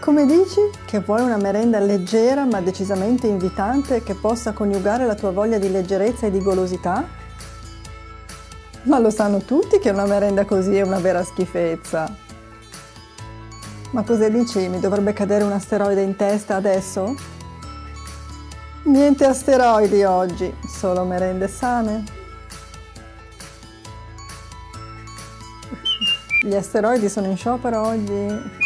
Come dici? Che vuoi una merenda leggera ma decisamente invitante che possa coniugare la tua voglia di leggerezza e di golosità? Ma lo sanno tutti che una merenda così è una vera schifezza. Ma cosa dici? Mi dovrebbe cadere un asteroide in testa adesso? Niente asteroidi oggi, solo merende sane. Gli asteroidi sono in sciopero oggi?